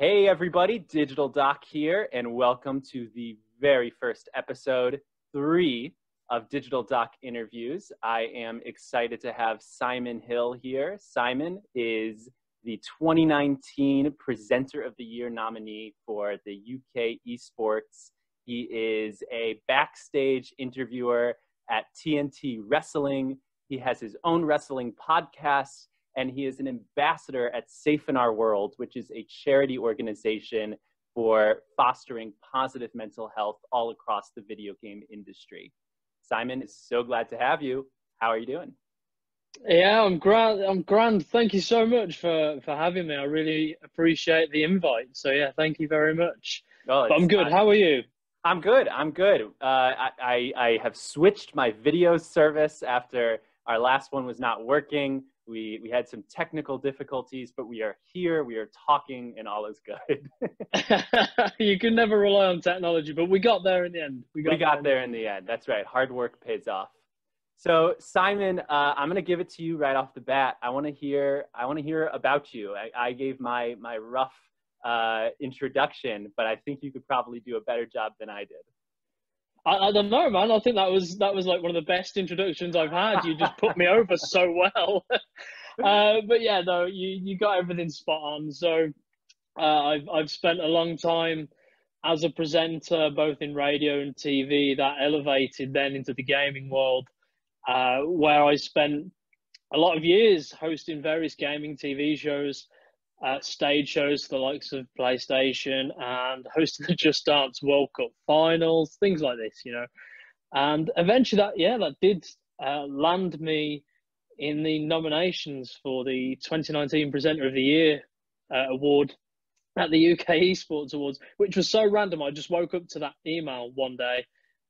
Hey, everybody, Digital Doc here, and welcome to the very first episode three of Digital Doc interviews. I am excited to have Simon Hill here. Simon is the 2019 Presenter of the Year nominee for the UK Esports. He is a backstage interviewer at TNT Wrestling. He has his own wrestling podcast and he is an ambassador at Safe in Our World, which is a charity organization for fostering positive mental health all across the video game industry. Simon is so glad to have you. How are you doing? Yeah, I'm grand. I'm grand. Thank you so much for for having me. I really appreciate the invite. So yeah, thank you very much. Oh, I'm good. How are you? I'm good. I'm good. Uh, I, I I have switched my video service after our last one was not working. We, we had some technical difficulties, but we are here, we are talking, and all is good. you can never rely on technology, but we got there in the end. We got, we got there, in the end. That's right. Hard work pays off. So Simon, uh, I'm going to give it to you right off the bat. I want to hear. I want to hear about you. I, I gave my my rough uh, introduction, but I think you could probably do a better job than I did. I, I, don't know, man. I think that was that was like one of the best introductions I've had. You just put me over so well. uh, but yeah, no, you you got everything spot on. So uh, I've I've spent a long time as a presenter, both in radio and TV. That elevated then into the gaming world, uh, where I spent a lot of years hosting various gaming TV shows uh, stage shows for the likes of PlayStation and hosting the Just Dance World Cup finals, things like this, you know. And eventually, that yeah, that did uh, land me in the nominations for the 2019 Presenter of the Year uh, award at the UK Esports Awards, which was so random. I just woke up to that email one day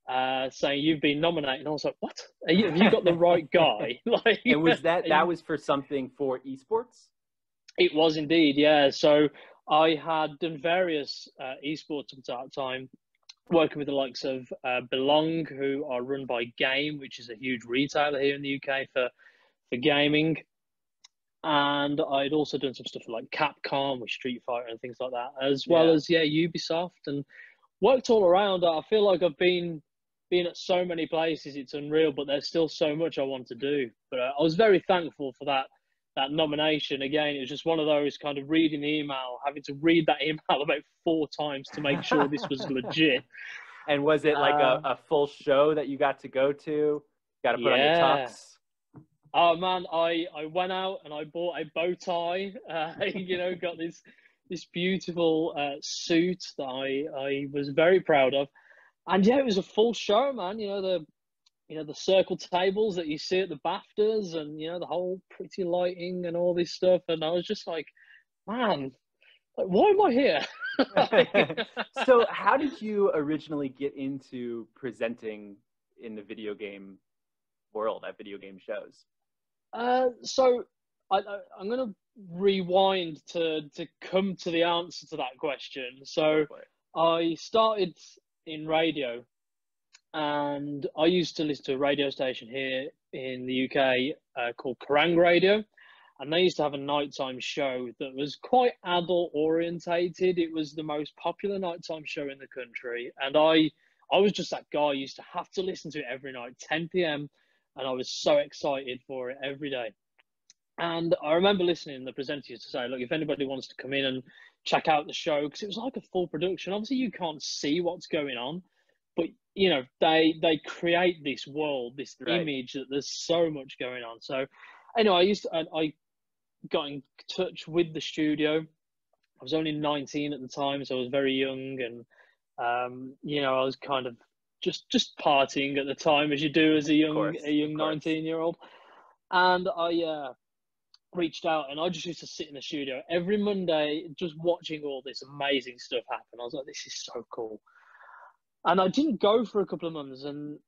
uh, saying you've been nominated, and I was like, "What? You, have you got the right guy?" like, and was that that was for something for esports? It was indeed, yeah. So I had done various uh, esports at that time, working with the likes of uh, Belong, who are run by Game, which is a huge retailer here in the UK for for gaming. And I'd also done some stuff like Capcom with Street Fighter and things like that, as well yeah. as yeah Ubisoft, and worked all around. I feel like I've been been at so many places; it's unreal. But there's still so much I want to do. But uh, I was very thankful for that that nomination. Again it was just one of those kind of reading the email having to read that email about four times to make sure this was legit. And was it like um, a, a, full show that you got to go to? Got to put yeah. on your tux? Oh man i i went out and i bought a bow tie uh, you know got this this beautiful uh, suit that i i was very proud of. And yeah it was a full show man you know the you know the circle tables that you see at the BAFTAs and you know the whole pretty lighting and all this stuff. And I was just like man like why am I here? So how did you originally get into presenting in the video game world at video game shows? Uh, so I, I, am going to rewind to to come to the answer to that question. So I started in radio and I used to listen to a radio station here in the UK uh, called Kerrang Radio, and they used to have a nighttime show that was quite adult orientated. It was the most popular nighttime show in the country, and I I was just that guy. Used to have to listen to it every night, 10 p.m., and I was so excited for it every day. And I remember listening the presenter used to say, look, if anybody wants to come in and check out the show, because it was like a full production. Obviously, you can't see what's going on, but you know they they create this world this right. image that there's so much going on. So anyway i used to I, I got in touch with the studio. I was only 19 at the time so i was very young and um, you know i was kind of just just partying at the time as you do as a young course, a young 19 year old and i uh, reached out and i just used to sit in the studio every monday just watching all this amazing stuff happen. I was like this is so cool and I didn't go for a couple of months, and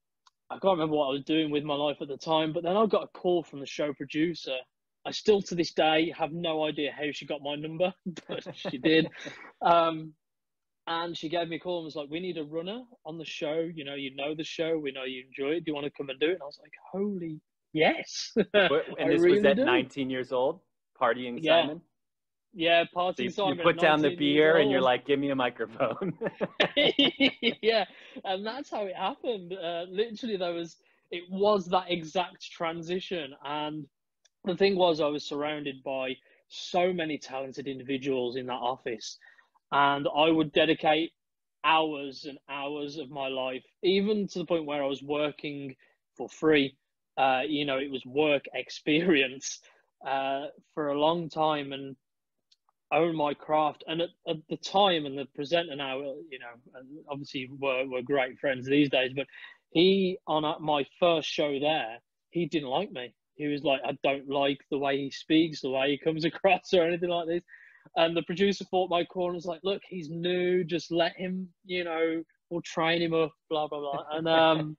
I can't remember what I was doing with my life at the time. But then I got a call from the show producer. I still to this day have no idea how she got my number, but she did. Um, and she gave me a call and was like, "We need a runner on the show. You know, you know the show. We know you enjoy it. Do you want to come and do it?" And I was like, "Holy yes!" and this really was at do. 19 years old, partying yeah. Simon. Yeah, party So you, you put down the beer and you're like, give me a microphone. yeah, and that's how it happened. Uh, literally, there was it was that exact transition, and the thing was, I was surrounded by so many talented individuals in that office, and I would dedicate hours and hours of my life, even to the point where I was working for free. Uh, you know, it was work experience uh, for a long time, and own my craft. And at, at the time, and the presenter now, you know, obviously we're, we're great friends these days, but he, on my first show there, he didn't like me. He was like, I don't like the way he speaks, the way he comes across, or anything like this. And the producer fought my corner was like, look, he's new, just let him, you know, we'll train him up, blah, blah, blah. And, um,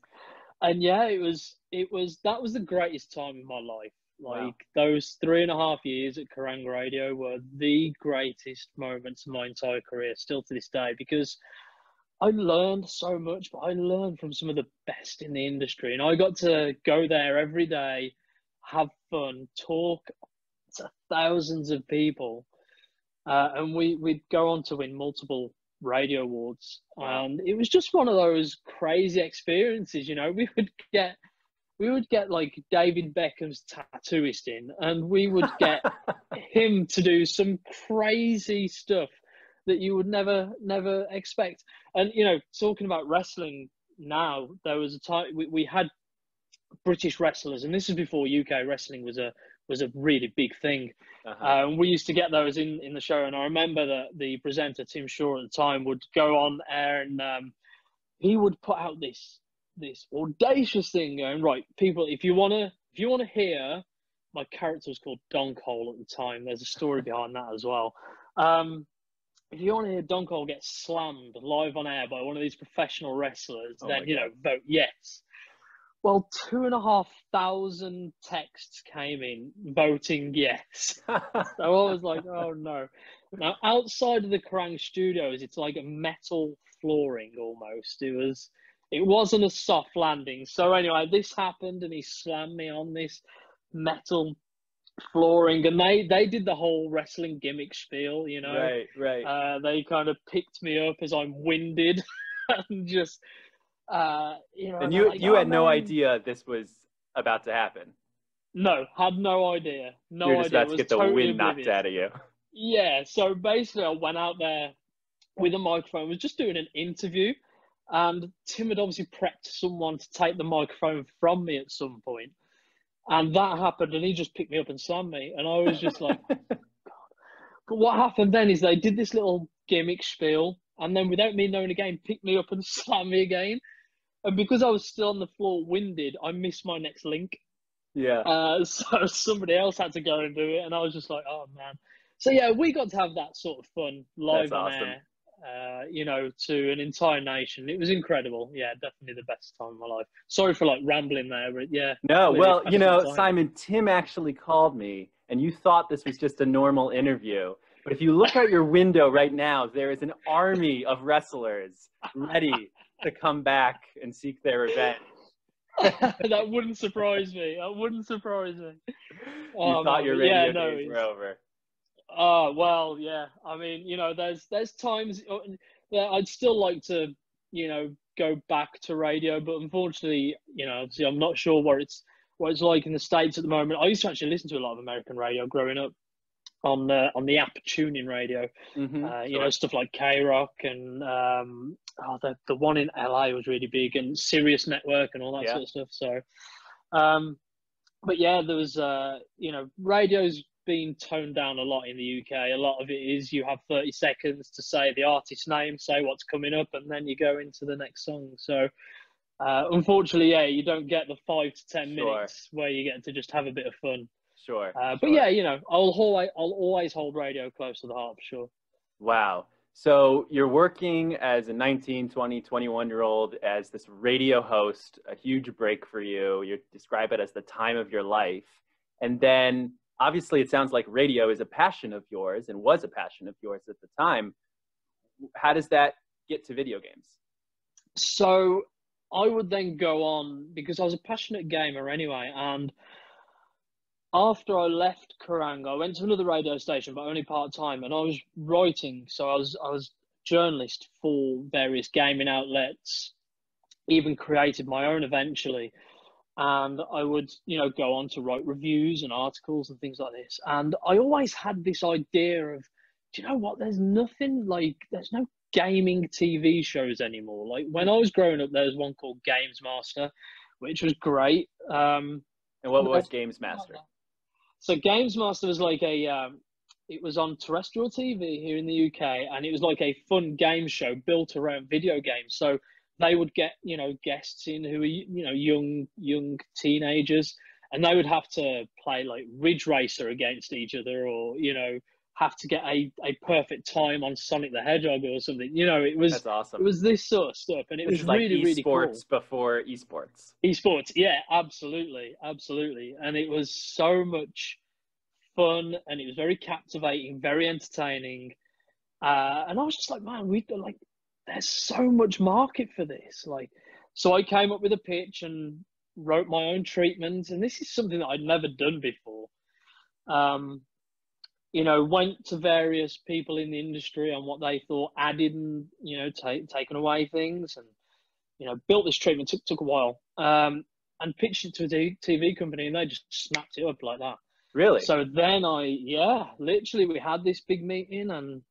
and yeah, it was, it was, that was the greatest time in my life. Like Wow. those three and a half years at Kerrang Radio were the greatest moments of my entire career, still to this day, because I learned so much, but I learned from some of the best in the industry. And I got to go there every day, have fun, talk to thousands of people. Uh, and we, we'd go on to win multiple radio awards. And it was just one of those crazy experiences, you know, we would get we would get like David Beckham's tattooist in, and we would get him to do some crazy stuff that you would never never expect. And you know, talking about wrestling now, there was a time we, we had British wrestlers, and this is before UK wrestling was a was a really big thing. Uh-huh. Um, we used to get those in, in the show, and I remember that the presenter Tim Shaw at the time would go on air and um, he would put out this this audacious thing, going right, people, if you wanna if you wanna hear, my character was called Don Cole at the time. There's a story behind that as well. Um, if you want to hear Don Cole get slammed live on air by one of these professional wrestlers, Oh then you know vote yes. Well, two and a half thousand texts came in voting yes. So I was like, oh no. Now, outside of the Kerrang studios, it's like a metal flooring almost. It was, it wasn't a soft landing. So anyway, this happened, and he slammed me on this metal flooring, and they they did the whole wrestling gimmick spiel. You know, right, right. uh, they kind of picked me up as I'm winded, and just, uh, you know, and you like, you "Oh, had no man." idea this was about to happen. No, had no idea. No You're just idea. about to get the totally wind knocked oblivious. out of you. Yeah, so basically, I went out there with a microphone, was just doing an interview, and Tim had obviously prepped someone to take the microphone from me at some point, and that happened, and he just picked me up and slammed me, and I was just like, but what happened then is they did this little gimmick spiel, and then without me knowing again, picked me up and slammed me again, and because I was still on the floor winded, I missed my next link. yeah. Uh, so somebody else had to go and do it, and I was just like, oh man. So yeah, we got to have that sort of fun live That's on awesome. air. Uh, you know, to an entire nation. It was incredible. Yeah, definitely the best time of my life. Sorry for like rambling there, but yeah. No, well, you know, time. Simon, Tim actually called me, and you thought this was just a normal interview. But if you look out your window right now, there is an army of wrestlers ready to come back and seek their revenge. that wouldn't surprise me. That wouldn't surprise me. You Oh, thought your radio yeah, no, days were over. Oh well, yeah. I mean, you know, there's there's times uh, that I'd still like to, you know, go back to radio, but unfortunately, you know, obviously, I'm not sure what it's what it's like in the states at the moment. I used to actually listen to a lot of American radio growing up on the on the app TuneIn Radio. Mhm, Uh, you know, stuff like K Rock and um, oh, the the one in LA was really big, and Sirius Network and all that Yeah. sort of stuff. So, um, but yeah, there was uh, you know, radio's been toned down a lot in the UK. A lot of it is you have thirty seconds to say the artist's name, say what's coming up, and then you go into the next song. So. Uh, unfortunately, yeah, you don't get the five to ten Sure. minutes where you get to just have a bit of fun. Sure. Uh, but yeah, you know, I'll always, I'll always hold radio close to the heart for sure. Wow. So you're working as a 19, 20, 21 year old as this radio host, a huge break for you. You describe it as the time of your life. And then obviously it sounds like radio is a passion of yours and was a passion of yours at the time. How does that get to video games? So I would then go on because I was a passionate gamer anyway, and after I left Kerrang, I went to another radio station, but only part time, and I was writing. So I was I was journalist for various gaming outlets, even created my own eventually. And I would, you know, go on to write reviews and articles and things like this. And I always had this idea of, do you know what? There's nothing like there's no gaming TV shows anymore. Like when I was growing up, there was one called Games Master, which was great. Um, and what was Games Master? So Games Master was like a um, it was on terrestrial TV here in the UK, and it was like a fun game show built around video games. So they would get you know guests in who were you know young young teenagers, and they would have to play like Ridge Racer against each other, or you know have to get a, a perfect time on Sonic the Hedgehog or something. You know, it was That's awesome. It was this sort of stuff, and it this was like really really cool. before esports. Esports, yeah, absolutely, absolutely, and it was so much fun, and it was very captivating, very entertaining, uh, and I was just like, man, we like, there's so much market for this, like, so I came up with a pitch and wrote my own treatment, and this is something that I'd never done before. Um, you know, went to various people in the industry on what they thought added and, you know, take, taken away things and, you know, built this treatment. Took, took a while um, and pitched it to a TV company and they just snapped it up like that. Really? So then I, yeah, literally we had this big meeting and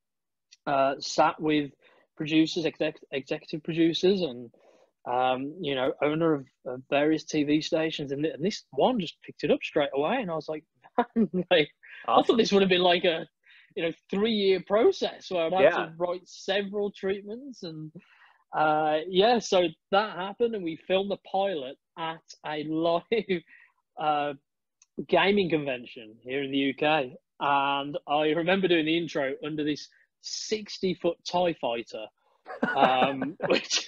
uh, sat with producers, exec- executive producers and, um, you know, owner of, of various TV stations. And, and this one just picked it up straight away. And I was like, like. I thought this would have been like a, you know, three year process where I'd have yeah. to write several treatments and, uh, yeah, so that happened and we filmed the pilot at a live uh, gaming convention here in the UK. And I remember doing the intro under this 60 foot TIE fighter, um, which,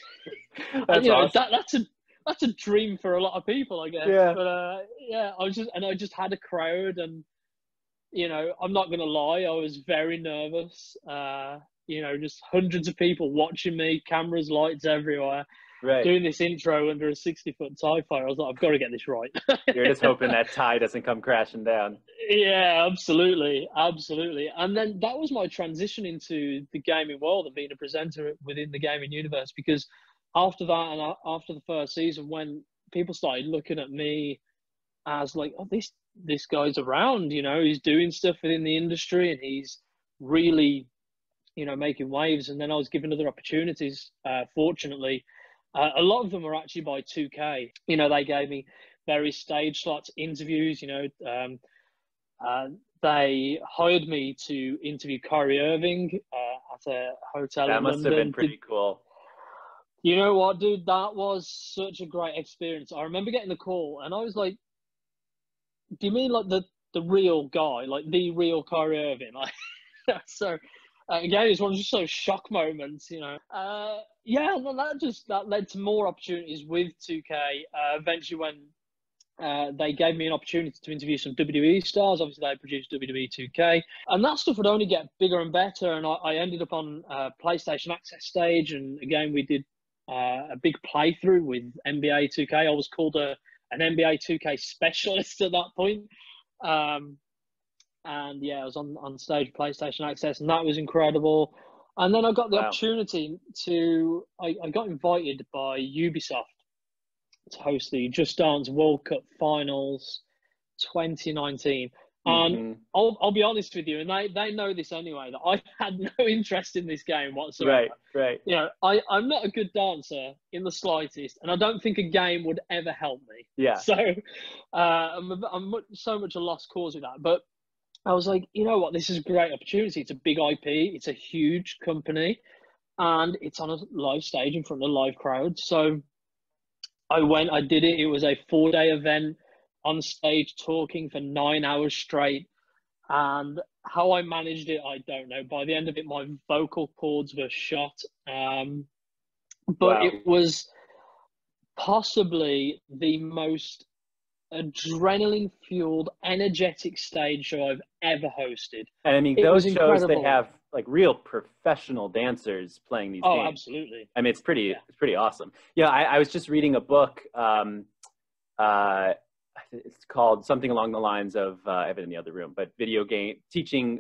that's, you know, awesome. that, that's a that's a dream for a lot of people, I guess. Yeah. But uh, yeah, I was just and I just had a crowd and you know, I'm not going to lie, I was very nervous. Uh, you know, just hundreds of people watching me, cameras, lights everywhere. Right. Doing this intro under a 60 foot TIE fighter, I was like, I've got to get this right. You're just hoping that tie doesn't come crashing down. Yeah, absolutely. Absolutely. And then that was my transition into the gaming world and being a presenter within the gaming universe because after that and after the first season, when people started looking at me as like, oh, this this guy's around. You know, he's doing stuff within the industry and he's really, you know, making waves. And then I was given other opportunities. Uh, fortunately, uh, a lot of them were actually by 2K. You know, they gave me various stage slots, interviews. You know, um, uh, they hired me to interview Kyrie Irving uh, at a hotel. That must London. have been pretty cool. You know what, dude? That was such a great experience. I remember getting the call, and I was like, do you mean like the the real guy, like the real Kyrie Irving? Like, so uh, again, it's one of just those shock moments, you know. Uh, yeah, that just that led to more opportunities with 2K. Uh, eventually, when uh, they gave me an opportunity to interview some WWE stars. Obviously, they produced WWE 2K, and that stuff would only get bigger and better. And I, I ended up on uh, PlayStation Access stage, and again, we did uh, a big playthrough with NBA 2K. I was called a an NBA 2K specialist at that point. Um, and yeah, I was on, on stage PlayStation Access, and that was incredible. And then I got the wow. opportunity to, I, I got invited by Ubisoft to host the Just Dance World Cup Finals 2019. And mm-hmm. I'll, I'll be honest with you, and they, they know this anyway, that I had no interest in this game whatsoever. Right, right. You know, I, I'm not a good dancer in the slightest, and I don't think a game would ever help me. Yeah. So uh, I'm, I'm so much a lost cause with that. But I was like, you know what, this is a great opportunity. It's a big IP, it's a huge company, and it's on a live stage in front of a live crowd. So I went, I did it. It was a four day event on stage talking for nine hours straight. And how I managed it, I don't know. By the end of it, my vocal cords were shot. Um, but wow. it was possibly the most adrenaline fueled, energetic stage show I've ever hosted. And I mean, it those shows incredible. they have like real professional dancers playing these oh, games. absolutely. I mean, it's pretty, yeah. it's pretty awesome. Yeah, I, I was just reading a book. Um, uh, it's called something along the lines of uh, Evan in the other room, but video game teaching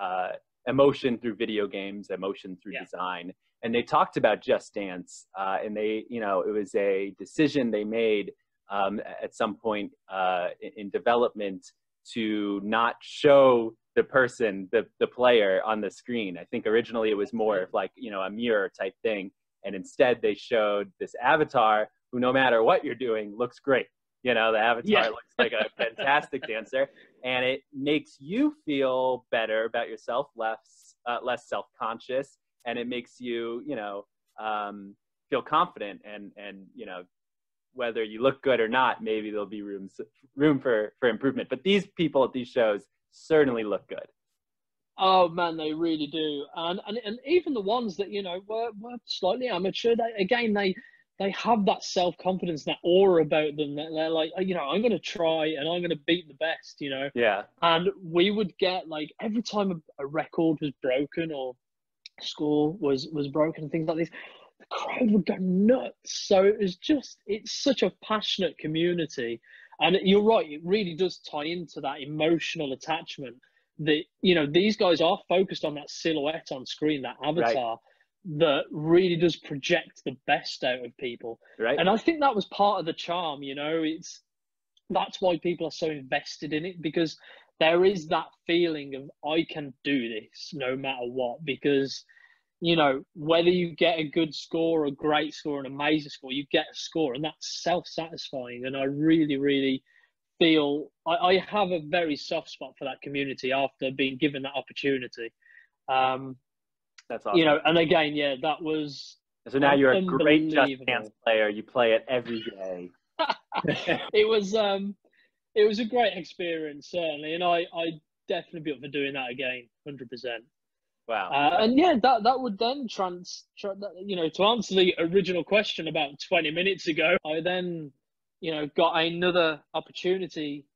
uh, emotion through video games, emotion through yeah. design. And they talked about Just Dance, uh, and they, you know, it was a decision they made um, at some point uh, in, development to not show the person, the the player on the screen. I think originally it was more of like you know a mirror type thing, and instead they showed this avatar who, no matter what you're doing, looks great. You know, the avatar yeah. looks like a fantastic dancer, and it makes you feel better about yourself, less uh, less self conscious, and it makes you, you know, um, feel confident and and you know whether you look good or not, maybe there'll be room room for for improvement. But these people at these shows certainly look good. Oh man, they really do, and and, and even the ones that you know were, were slightly amateur. They, again, they they have that self confidence, that aura about them that they're like, oh, you know, I'm going to try and I'm going to beat the best, you know. Yeah. And we would get like every time a, a record was broken or score was was broken and things like this, the crowd would go nuts. So it was just, it's such a passionate community, and you're right, it really does tie into that emotional attachment. That you know, these guys are focused on that silhouette on screen, that avatar. Right that really does project the best out of people. Right. And I think that was part of the charm, you know, it's that's why people are so invested in it because there is that feeling of I can do this no matter what because you know whether you get a good score a great score an amazing score you get a score and that's self-satisfying and I really really feel I, I have a very soft spot for that community after being given that opportunity um, that's awesome. You know, and again, yeah, that was. So now you're a great Just Dance player. You play it every day. it was um, it was a great experience certainly, and I I definitely be up for doing that again, hundred percent. Wow. Uh, and yeah, that that would then trans, you know, to answer the original question about 20 minutes ago, I then, you know, got another opportunity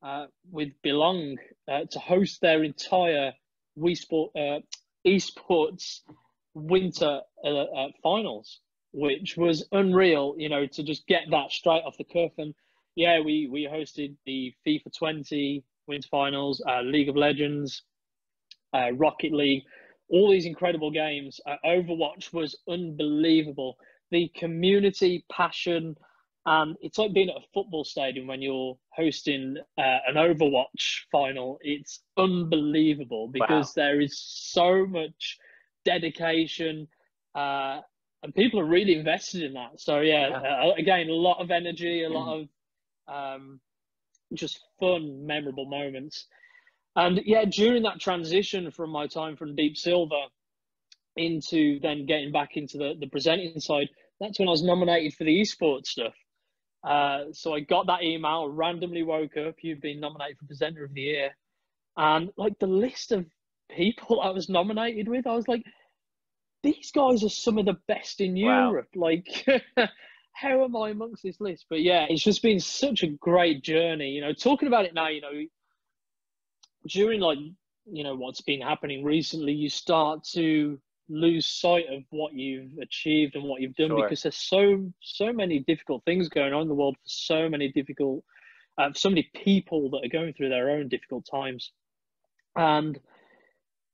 uh, with Belong uh, to host their entire Wii Sport uh, esports winter uh, uh, finals, which was unreal. You know, to just get that straight off the cuff. And yeah, we we hosted the FIFA 20 winter finals, League of Legends, uh, Rocket League, all these incredible games. Uh, Overwatch was unbelievable. The community passion. And it's like being at a football stadium when you're hosting uh, an Overwatch final. It's unbelievable because wow. there is so much dedication, uh, and people are really invested in that. So yeah, yeah. Uh, again, a lot of energy, a lot mm. of um, just fun, memorable moments. And yeah, during that transition from my time from Deep Silver into then getting back into the, the presenting side, that's when I was nominated for the esports stuff. Uh, so I got that email, randomly woke up, you've been nominated for Presenter of the Year. And like the list of people I was nominated with, I was like, these guys are some of the best in wow. Europe. Like, how am I amongst this list? But yeah, it's just been such a great journey. You know, talking about it now, you know, during like, you know, what's been happening recently, you start to lose sight of what you've achieved and what you've done sure. because there's so so many difficult things going on in the world for so many difficult uh, so many people that are going through their own difficult times and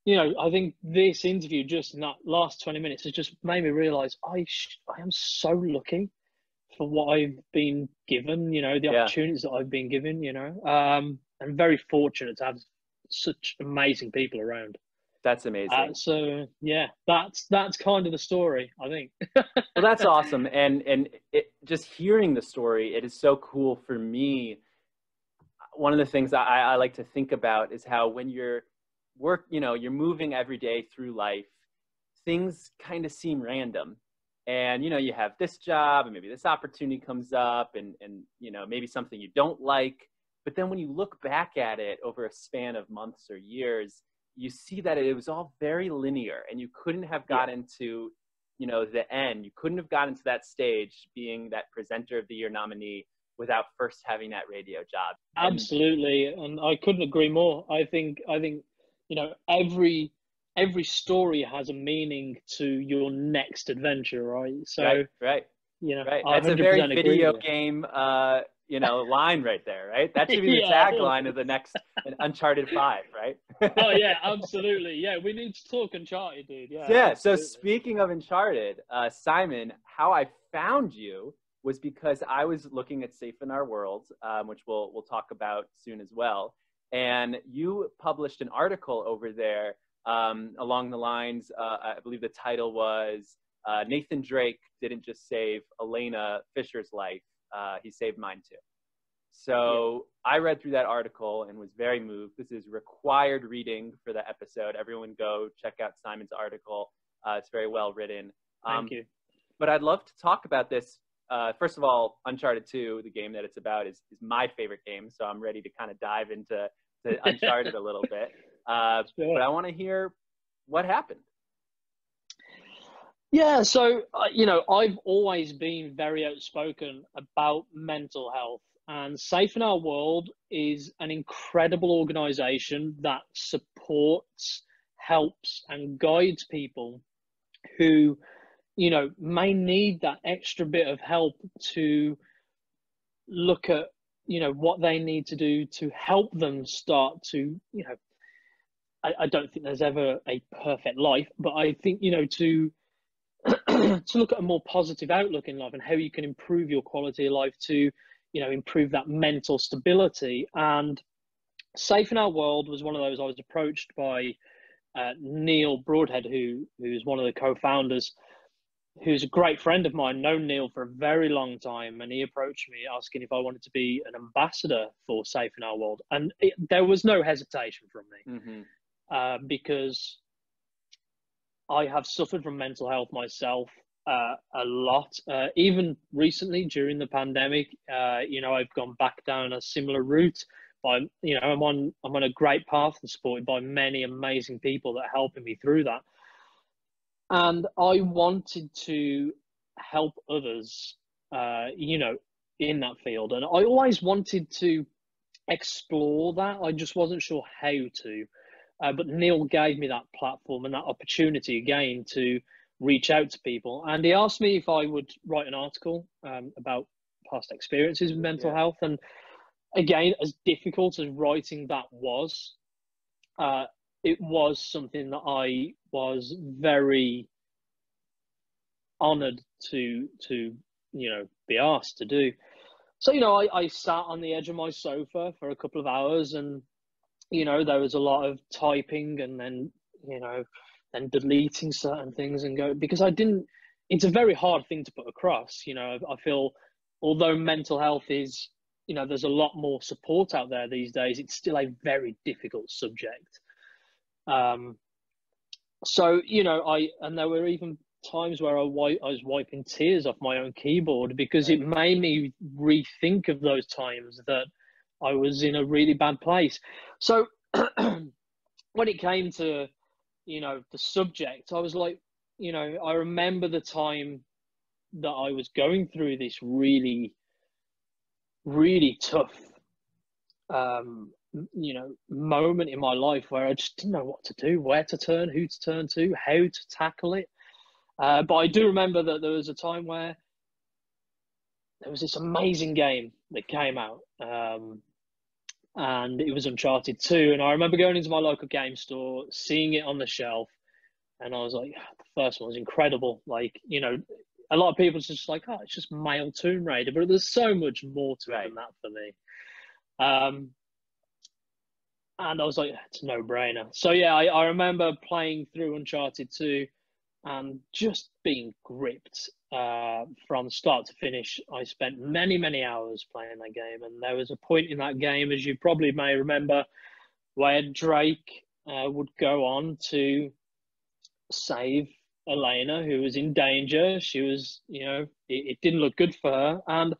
you know i think this interview just in that last 20 minutes has just made me realize i sh- i am so lucky for what i've been given you know the yeah. opportunities that i've been given you know um i'm very fortunate to have such amazing people around that's amazing. Uh, so yeah, that's that's kind of the story, I think. well, that's awesome, and and it, just hearing the story, it is so cool for me. One of the things I, I like to think about is how when you're work, you know, you're moving every day through life, things kind of seem random, and you know, you have this job, and maybe this opportunity comes up, and and you know, maybe something you don't like, but then when you look back at it over a span of months or years you see that it was all very linear and you couldn't have gotten yeah. to you know the end. You couldn't have gotten to that stage being that presenter of the year nominee without first having that radio job. Absolutely and i couldn't agree more. I think i think you know every every story has a meaning to your next adventure right? So right, right. you know right. That's a very video game uh you know line right there, right? That should be the yeah, tagline of the next Uncharted Five, right? oh yeah, absolutely. Yeah, we need to talk Uncharted, dude. Yeah. Yeah. Absolutely. So speaking of Uncharted, uh, Simon, how I found you was because I was looking at Safe in Our World, um, which we'll we'll talk about soon as well. And you published an article over there um, along the lines. Uh, I believe the title was uh, Nathan Drake didn't just save Elena Fisher's life; uh, he saved mine too. So yeah. I read through that article and was very moved. This is required reading for the episode. Everyone go check out Simon's article. Uh, it's very well written. Um, Thank you. But I'd love to talk about this. Uh, first of all, Uncharted 2, the game that it's about, is, is my favorite game. So I'm ready to kind of dive into to Uncharted a little bit. Uh, sure. But I want to hear what happened. Yeah, so uh, you know, I've always been very outspoken about mental health, and Safe in Our World is an incredible organization that supports, helps, and guides people who, you know, may need that extra bit of help to look at, you know, what they need to do to help them start to, you know, I, I don't think there's ever a perfect life, but I think, you know, to to look at a more positive outlook in life and how you can improve your quality of life to you know improve that mental stability. And safe in our world was one of those i was approached by uh, neil broadhead who who's one of the co-founders who's a great friend of mine known neil for a very long time. And he approached me asking if i wanted to be an ambassador for safe in our world. And it, there was no hesitation from me mm-hmm. uh, because I have suffered from mental health myself uh, a lot. Uh, even recently during the pandemic, uh, you know, I've gone back down a similar route. By you know, I'm on I'm on a great path and supported by many amazing people that are helping me through that. And I wanted to help others, uh, you know, in that field. And I always wanted to explore that. I just wasn't sure how to. Uh, but Neil gave me that platform and that opportunity again to reach out to people. And he asked me if I would write an article um, about past experiences with mental yeah. health. And again, as difficult as writing that was, uh, it was something that I was very honored to to you know be asked to do. So you know, I, I sat on the edge of my sofa for a couple of hours and you know, there was a lot of typing and then, you know, then deleting certain things and go because I didn't. It's a very hard thing to put across. You know, I feel although mental health is, you know, there's a lot more support out there these days. It's still a very difficult subject. Um, so you know, I and there were even times where I, wipe, I was wiping tears off my own keyboard because it made me rethink of those times that I was in a really bad place. So when it came to, you know, the subject, I was like, you know, I remember the time that I was going through this really, really tough, um, you know, moment in my life where I just didn't know what to do, where to turn, who to turn to, how to tackle it. Uh, but I do remember that there was a time where there was this amazing game that came out. Um, and it was Uncharted 2. And I remember going into my local game store, seeing it on the shelf, and I was like, oh, the first one was incredible. Like, you know, a lot of people just like, oh, it's just male Tomb Raider, but there's so much more to it than that for me. Um, and I was like, it's a no brainer. So, yeah, I, I remember playing through Uncharted 2 and just being gripped uh, from start to finish. I spent many, many hours playing that game, and there was a point in that game, as you probably may remember, where Drake uh, would go on to save Elena, who was in danger. She was, you know, it, it didn't look good for her, and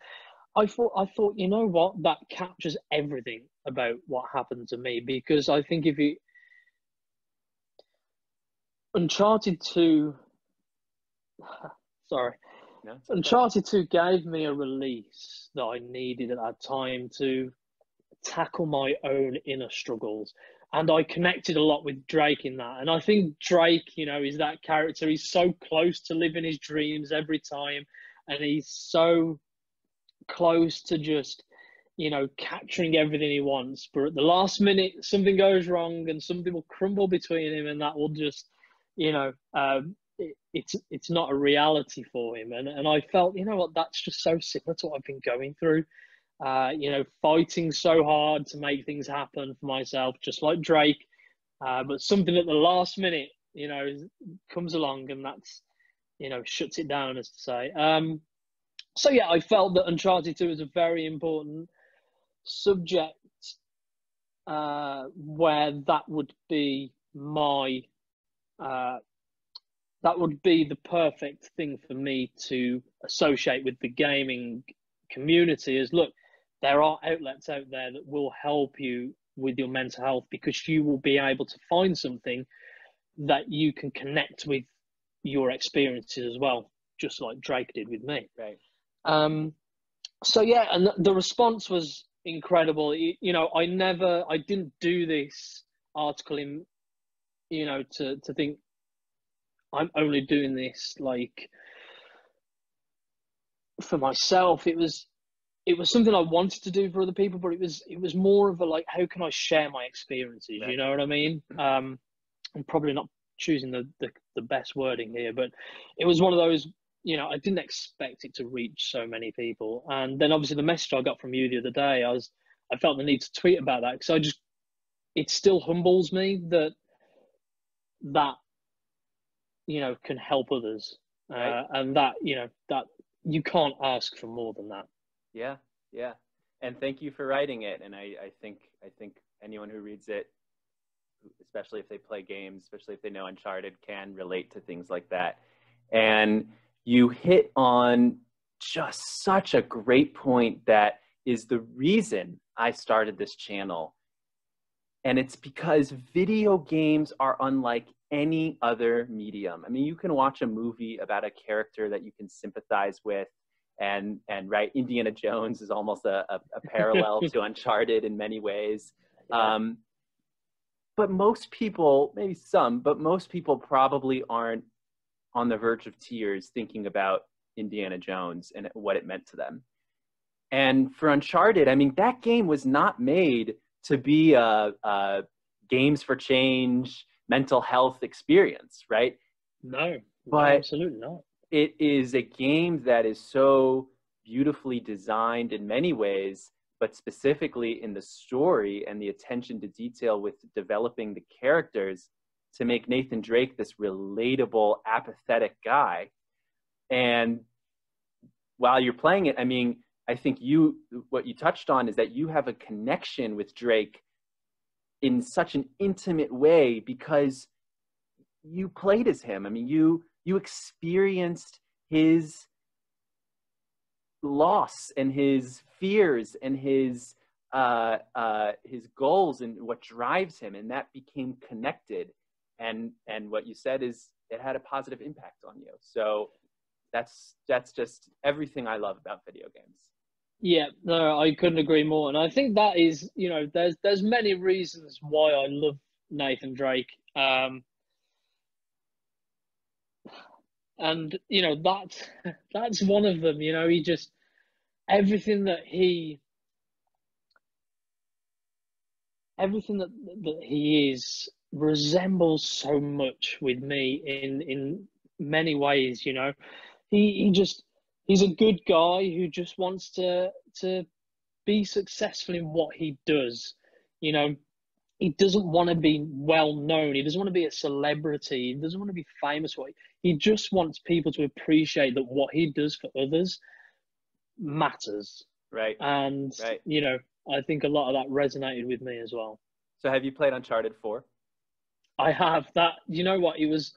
I thought, I thought, you know what, that captures everything about what happened to me because I think if you Uncharted 2 sorry. No, Uncharted 2 gave me a release that I needed at that time to tackle my own inner struggles. And I connected a lot with Drake in that. And I think Drake, you know, is that character. He's so close to living his dreams every time. And he's so close to just you know, capturing everything he wants. But at the last minute, something goes wrong and something will crumble between him, and that will just, you know, um, it, it's it's not a reality for him. And and I felt, you know what, that's just so similar to what I've been going through. Uh, you know, fighting so hard to make things happen for myself, just like Drake. Uh, but something at the last minute, you know, comes along and that's, you know, shuts it down, as to say. Um, so yeah, I felt that Uncharted Two was a very important subject uh, where that would be my uh, that would be the perfect thing for me to associate with the gaming community is look there are outlets out there that will help you with your mental health because you will be able to find something that you can connect with your experiences as well just like drake did with me right um so yeah and the response was incredible. You know, I never, I didn't do this article in, you know, to to think I'm only doing this like for myself. It was, it was something I wanted to do for other people, but it was it was more of a like, how can I share my experiences? Right. You know what I mean? Um, I'm probably not choosing the, the the best wording here, but it was one of those you know, I didn't expect it to reach so many people. And then obviously the message I got from you the other day, I was, I felt the need to tweet about that because I just, it still humbles me that that, you know, can help others. Right. Uh, and that, you know, that you can't ask for more than that. Yeah. Yeah. And thank you for writing it. And I, I think, I think anyone who reads it, especially if they play games, especially if they know Uncharted, can relate to things like that. And, you hit on just such a great point that is the reason I started this channel. And it's because video games are unlike any other medium. I mean, you can watch a movie about a character that you can sympathize with, and and right, Indiana Jones is almost a, a, a parallel to Uncharted in many ways. Um, but most people, maybe some, but most people probably aren't on the verge of tears thinking about Indiana Jones and what it meant to them. And for Uncharted, I mean, that game was not made to be a, a games for change mental health experience, right? No, but absolutely not. It is a game that is so beautifully designed in many ways, but specifically in the story and the attention to detail with developing the characters to make Nathan Drake this relatable, apathetic guy. And while you're playing it, I mean, I think you, what you touched on is that you have a connection with Drake in such an intimate way because you played as him. I mean, you, you experienced his loss and his fears and his uh, uh, his goals and what drives him, and that became connected. And and what you said is it had a positive impact on you. So that's that's just everything i love about video games yeah no i couldn't agree more and i think that is you know there's there's many reasons why i love nathan drake um and you know that's that's one of them you know he just everything that he everything that that he is resembles so much with me in in many ways you know. He he just he's a good guy who just wants to to be successful in what he does you know he doesn't want to be well known he doesn't want to be a celebrity he doesn't want to be famous it. he just wants people to appreciate that what he does for others matters right and right. you know i think a lot of that resonated with me as well so have you played uncharted 4 I have that. You know what? It was.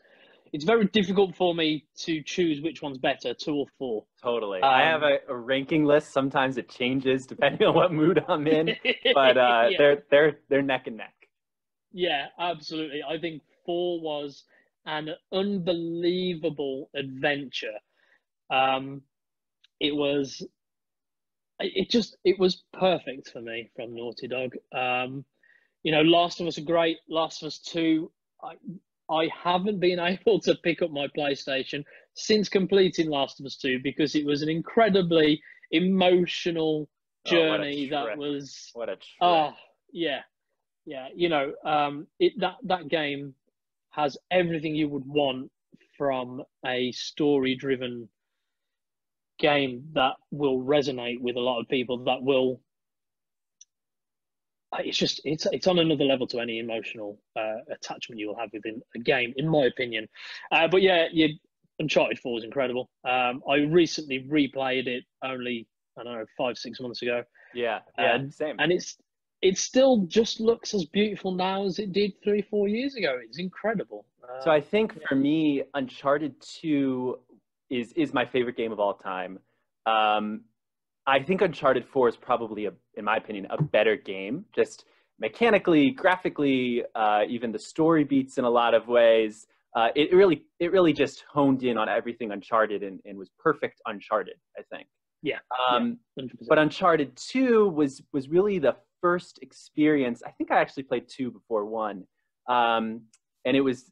It's very difficult for me to choose which one's better, two or four. Totally. Um, I have a, a, ranking list. Sometimes it changes depending on what mood I'm in, but uh, yeah. they're they're they're neck and neck. Yeah, absolutely. I think four was an unbelievable adventure. Um, it was. It just it was perfect for me from Naughty Dog. Um, you know, Last of Us are great. Last of Us Two, I I haven't been able to pick up my PlayStation since completing Last of Us Two because it was an incredibly emotional journey oh, that was what a trip. oh yeah yeah you know um it that that game has everything you would want from a story driven game that will resonate with a lot of people that will it's just it's it's on another level to any emotional uh, attachment you will have within a game in my opinion. Uh, but yeah you uncharted 4 is incredible. Um, i recently replayed it only i don't know five six months ago. Yeah yeah um, same. and it's it still just looks as beautiful now as it did three four years ago. It's incredible. Uh, so i think yeah. for me uncharted 2 is is my favorite game of all time. Um, I think Uncharted 4 is probably, a, in my opinion, a better game. Just mechanically, graphically, uh, even the story beats in a lot of ways. Uh, it really, it really just honed in on everything Uncharted and, and was perfect Uncharted. I think. Yeah. Um, yeah but Uncharted 2 was was really the first experience. I think I actually played two before one, um, and it was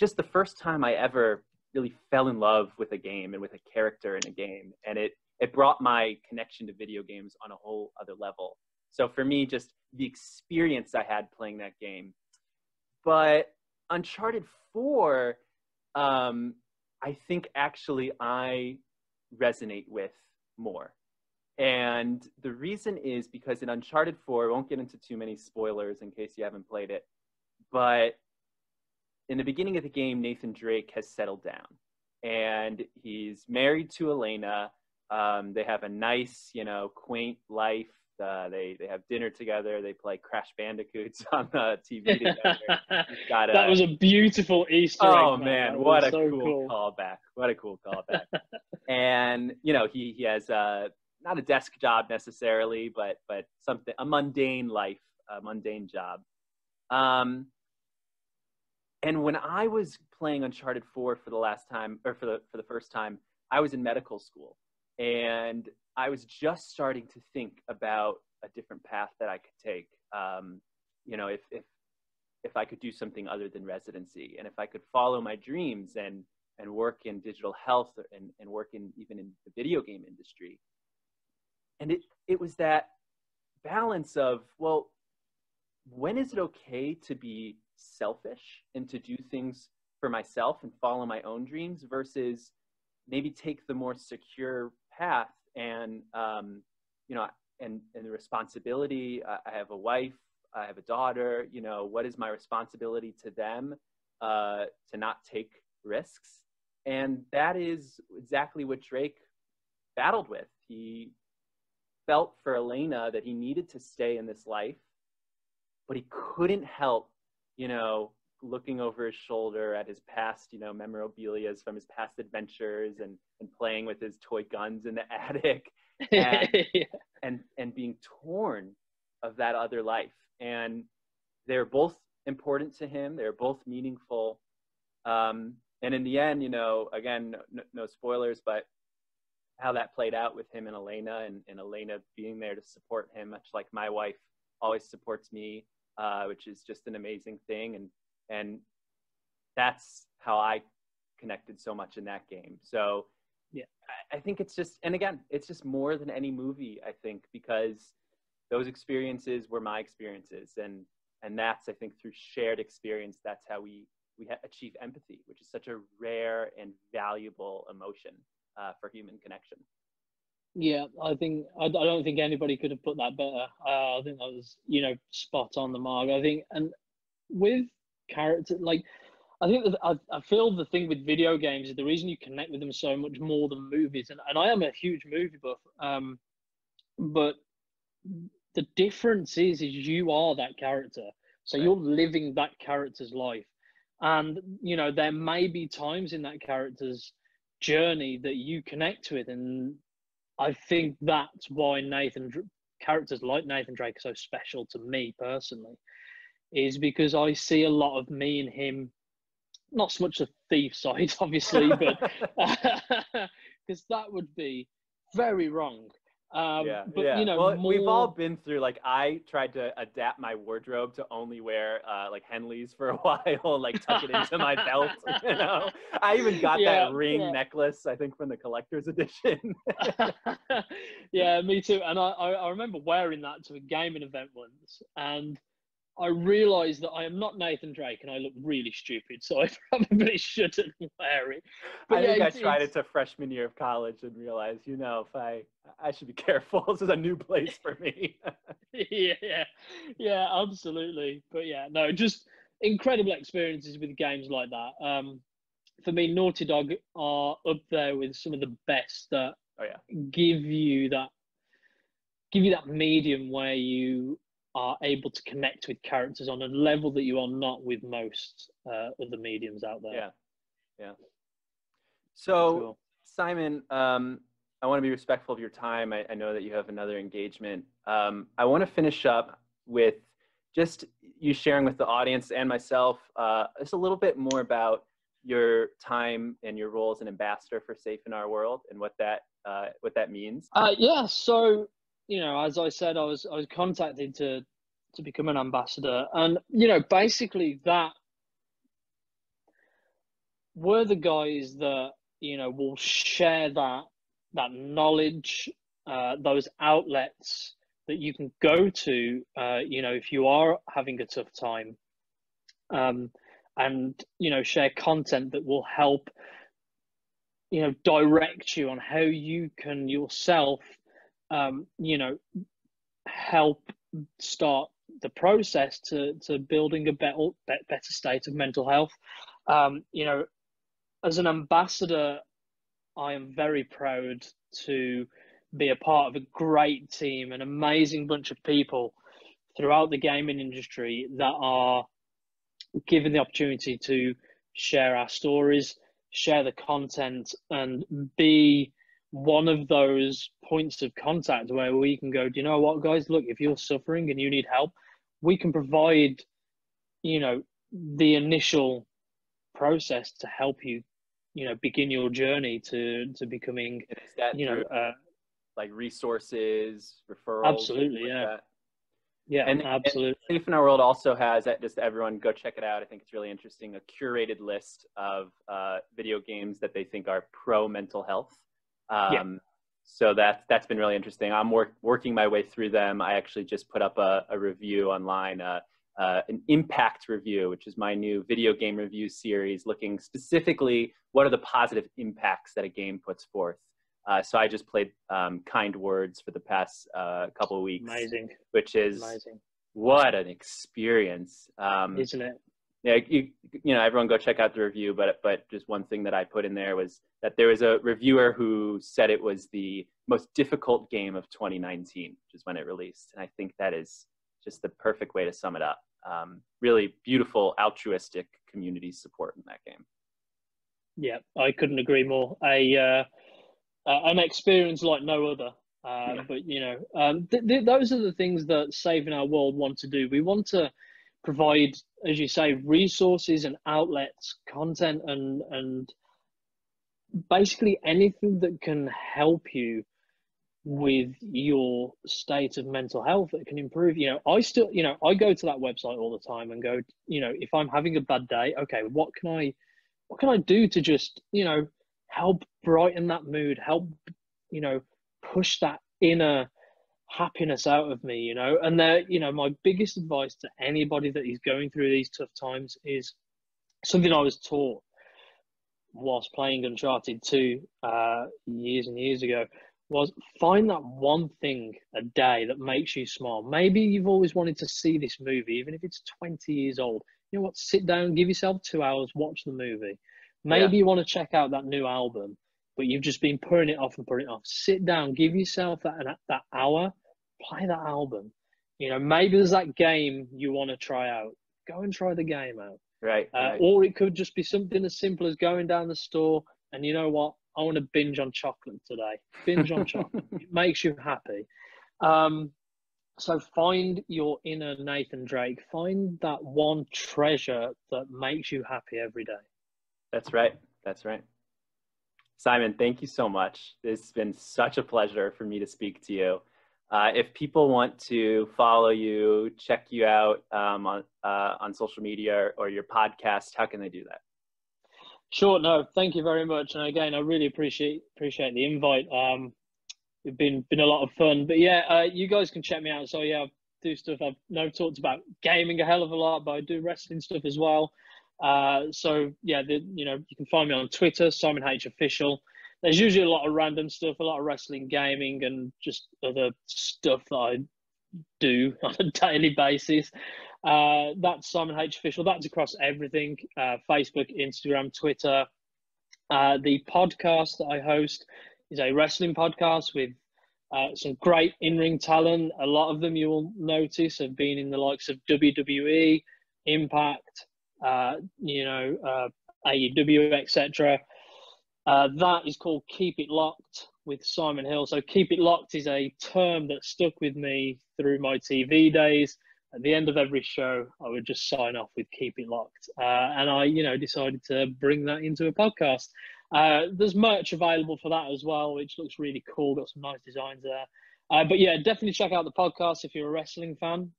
just the first time I ever really fell in love with a game and with a character in a game, and it it brought my connection to video games on a whole other level. So for me, just the experience I had playing that game. But Uncharted 4, um, I think actually I resonate with more. And the reason is because in Uncharted 4, I won't get into too many spoilers in case you haven't played it, but in the beginning of the game, Nathan Drake has settled down and he's married to Elena um, they have a nice, you know, quaint life. Uh, they they have dinner together. They play Crash Bandicoots on the TV together. Got a, that was a beautiful Easter oh, egg. Oh man, what a so cool, cool, callback! What a cool callback! and you know, he he has uh, not a desk job necessarily, but but something a mundane life, a mundane job. Um, and when I was playing Uncharted 4 for the last time, or for the for the first time, I was in medical school and I was just starting to think about a different path that I could take. Um, you know, if if if I could do something other than residency, and if I could follow my dreams and and work in digital health and, and work in even in the video game industry. And it it was that balance of well, when is it okay to be selfish and to do things for myself and follow my own dreams versus maybe take the more secure path and um, you know and and the responsibility i have a wife i have a daughter you know what is my responsibility to them uh, to not take risks? And that is exactly what drake battled with. He felt for elena that he needed to stay in this life but he couldn't help you know looking over his shoulder at his past, you know, memorabilia from his past adventures and, and playing with his toy guns in the attic and, yeah. and, and being torn of that other life. And they're both important to him. They're both meaningful. Um, and in the end, you know, again, no, no, spoilers, but how that played out with him and Elena and, and Elena being there to support him, much like my wife always supports me, uh, which is just an amazing thing. And and that's how I connected so much in that game. So yeah, I, I think it's just, and again, it's just more than any movie. I think because those experiences were my experiences, and and that's I think through shared experience, that's how we we achieve empathy, which is such a rare and valuable emotion uh, for human connection. Yeah, I think I, I, don't think anybody could have put that better. Uh, I think that was you know spot on the mark. I think, and with character. Like, I think that I, I feel the thing with video games is the reason you connect with them so much more than movies. And, and I am a huge movie buff. Um, but the difference is, is you are that character. So right. you're living that character's life. And, you know, there may be times in that character's journey that you connect with. And I think that's why Nathan, characters like Nathan Drake are so special to me personally is because I see a lot of me and him, not so much the thief side, obviously, but because that would be very wrong. Um, yeah, but yeah. you know, well, more... we've all been through. Like, I tried to adapt my wardrobe to only wear uh, like Henleys for a while, like tuck it into my belt. You know, I even got Yeah, that ring yeah. necklace. I think from the collector's edition. yeah, me too. And I, I, I remember wearing that to a gaming event once, and I realised that I am not Nathan Drake, and I look really stupid, so I probably shouldn't wear it. I think I tried it to freshman year of college and realized, you know, if I I should be careful. This is a new place for me. yeah, yeah, yeah, absolutely. But yeah, no, just incredible experiences with games like that. Um, for me, Naughty Dog are up there with some of the best that oh yeah, give you that give you that medium where you are able to connect with characters on a level that you are not with most uh, other mediums out there. yeah, yeah. So Cool. Simon, um, I want to be respectful of your time. I, I know that you have another engagement. Um, I want to finish up with just you sharing with the audience and myself uh, just a little bit more about your time and your role as an ambassador for Safe in Our World and what that uh, what that means. Uh, yeah, so you know, as I said, I was I was contacted to to become an ambassador, and you know, basically that we're the guys that you know will share that that knowledge, uh, those outlets that you can go to, uh, you know, if you are having a tough time, um, and you know, share content that will help you know direct you on how you can yourself um, you know help start the process to to building a better better state of mental health. Um, you know as an ambassador i am very proud to be a part of a great team an amazing bunch of people throughout the gaming industry that are given the opportunity to share our stories share the content and be one of those points of contact where we can go, do you know what, guys? Look, if you're suffering and you need help, we can provide, you know, the initial process to help you, you know, begin your journey to to becoming, that you know, uh, like resources, referrals? Absolutely, like yeah. yeah, And- and- absolutely. Safe in Our World also has that. Just everyone go check it out. I think it's really interesting. A curated list of uh, video games that they think are pro mental health. Um, Yeah. So that's that's been really interesting. I'm work, working my way through them. I actually just put up a, a review online, uh, uh, an impact review, which is my new video game review series, looking specifically what are the positive impacts that a game puts forth. Uh, so I just played um, Kind Words for the past uh, couple of weeks, Amazing, which is amazing, what an experience. Um, isn't it? Yeah, you, you know, everyone go check out the review. But but just one thing that I put in there was that there was a reviewer who said it was the most difficult game of 2019, which is when it released, and I think that is just the perfect way to sum it up. Um, really beautiful, altruistic community support in that game. Yeah, I couldn't agree more. A uh, an experience like no other. Uh, Yeah. But you know, um, th- th- those are the things that Safe in Our World want to do. We want to provide, as you say, resources and outlets, content, and and basically anything that can help you with your state of mental health that can improve. You know i still you know i go to that website all the time and go you know if i'm having a bad day okay what can i what can i do to just you know help brighten that mood help you know push that inner happiness out of me you know? And there you know my biggest advice to anybody that is going through these tough times is something i was taught whilst playing uncharted 2 uh, years and years ago was find that one thing a day that makes you smile. Maybe you've always wanted to see this movie even if it's 20 years old. You know what? Sit down give yourself two hours watch the movie. Maybe you want to check out that new album but you've just been putting it off and putting it off. Sit down give yourself that that hour play that album you know maybe there's that game you want to try out go and try the game out Right. uh, right. or it could just be something as simple as going down the store and you know what i want to binge on chocolate today binge on chocolate it makes you happy um, so find your inner nathan drake find that one treasure that makes you happy every day That's right. That's right. Simon, thank you so much. It's been such a pleasure for me to speak to you. Uh, if people want to follow you, check you out um, on uh, on social media or, or, your podcast, how can they do that? Sure. No, thank you very much. And again, I really appreciate appreciate the invite. Um, it's been been a lot of fun. But yeah, uh, you guys can check me out. So yeah, I do stuff. I've now talked about gaming a hell of a lot, but I do wrestling stuff as well. Uh, so yeah, the, you know, you can find me on Twitter, Simon H Official. There's usually a lot of random stuff, a lot of wrestling, gaming, and just other stuff that I do on a daily basis. Uh, that's Simon H Official. That's across everything: uh, Facebook, Instagram, Twitter. Uh, the podcast that I host is a wrestling podcast with uh, some great in-ring talent. A lot of them you will notice have been in the likes of WWE, Impact, uh, you know, uh, AEW, etc. Uh, that is called Keep It Locked with Simon Hill. So Keep It Locked is a term that stuck with me through my TV days. At the end of every show, I would just sign off with Keep It Locked, uh, and I, you know, decided to bring that into a podcast. Uh, there's merch available for that as well, which looks really cool. Got some nice designs there. Uh, but yeah, definitely check out the podcast if you're a wrestling fan.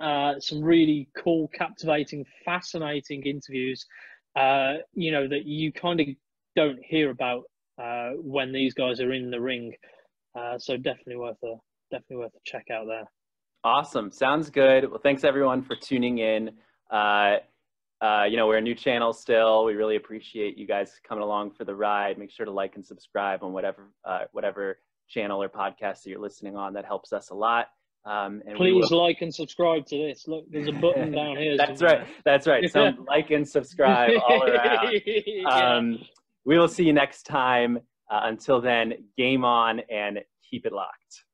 Uh, some really cool, captivating, fascinating interviews. Uh, you know that you kind of don't hear about uh, when these guys are in the ring. Uh, so definitely worth a definitely worth a check out there. Awesome, sounds good. Well, thanks everyone for tuning in. Uh, uh, you know, we're a new channel still. We really appreciate you guys coming along for the ride. Make sure to like and subscribe on whatever whatever channel or podcast that you're listening on. That helps us a lot. Um, Please will... like and subscribe to this. Look, there's a button down here. That's right. That's right. So like and subscribe all around. Um, we will see you next time. Uh, until then, game on and keep it locked.